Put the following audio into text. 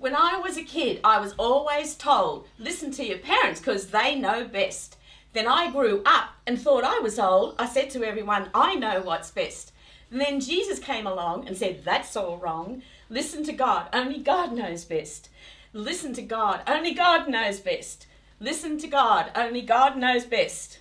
When I was a kid, I was always told, listen to your parents because they know best. Then I grew up and thought I was old. I said to everyone, I know what's best. And then Jesus came along and said, That's all wrong. Listen to God. Only God knows best. Listen to God. Only God knows best. Listen to God. Only God knows best.